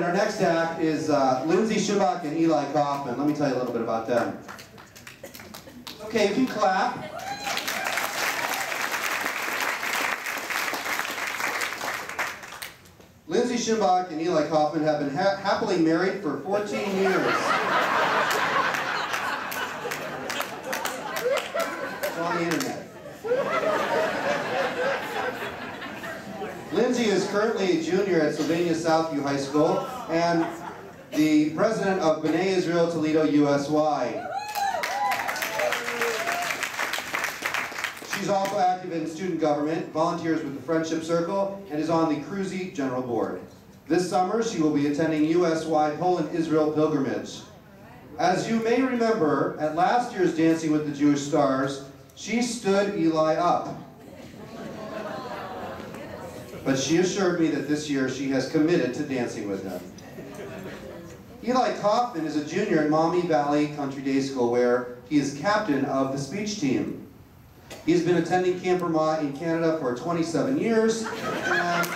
right, our next act is uh, Lindsay Scheinbach and Eli Kaufman. Let me tell you a little bit about them. Okay, if you clap. Lindsay Scheinbach and Eli Kaufman have been ha happily married for 14 years. It's on the internet. Lindsay is currently a junior at Sylvania Southview High School and the president of B'nai Israel Toledo USY. She's also active in student government, volunteers with the Friendship Circle, and is on the CRUSY General Board. This summer, she will be attending USY Poland-Israel pilgrimage. As you may remember, at last year's Dancing with the Jewish Stars, she stood Eli up. But she assured me that this year she has committed to dancing with him. Eli Kaufman is a junior at Maumee Valley Country Day School where he is captain of the speech team. He's been attending Camp Ramah in Canada for 27 years and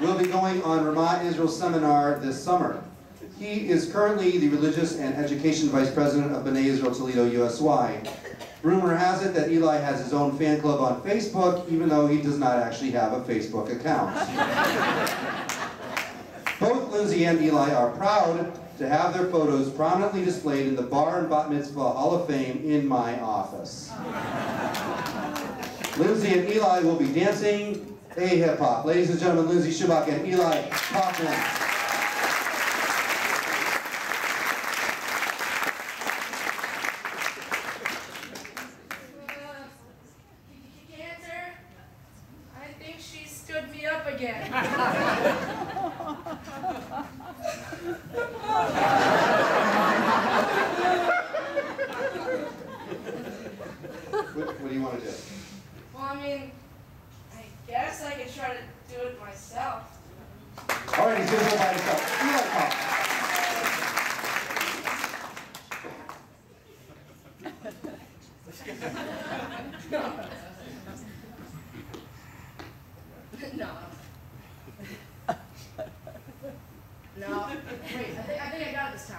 will be going on Ramah Israel Seminar this summer. He is currently the Religious and Education Vice President of B'nai Israel Toledo USY. Rumor has it that Eli has his own fan club on Facebook, even though he does not actually have a Facebook account. Both Lindsay and Eli are proud to have their photos prominently displayed in the Bar and Bat Mitzvah Hall of Fame in my office. Lindsay and Eli will be dancing a hip hop. Ladies and gentlemen, Lindsay Scheinbach and Eli Kaufman. what, what do you want to do? Well, I mean, I guess I could try to do it myself. All right, he's going to do it by himself. No, wait, I think, I think I got it this time.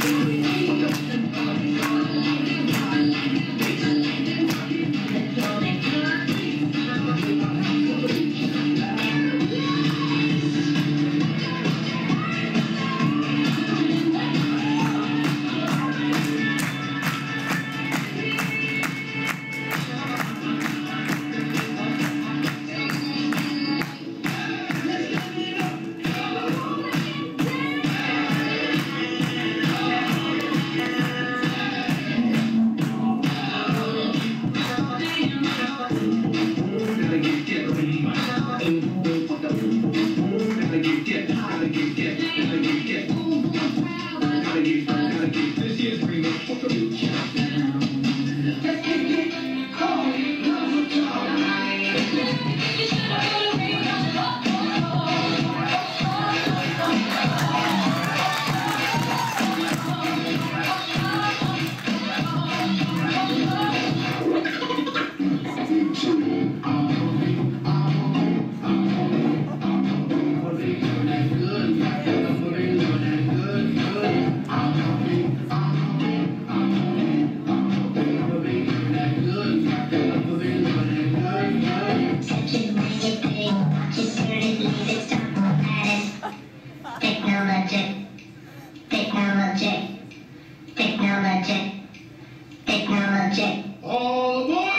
importante. Technologic. Technologic. All aboard!